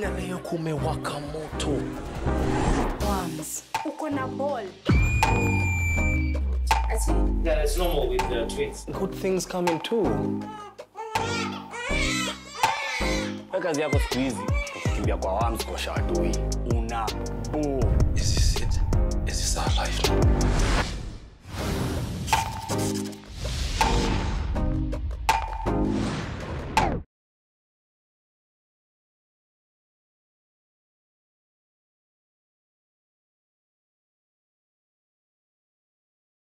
na leo kumewaka moto. Worms. Uko na ball. Yeah, it's normal with the twins. Good things coming too. Wewe kazi yako siku hizi kukimbia kwa wams kwa shadui. una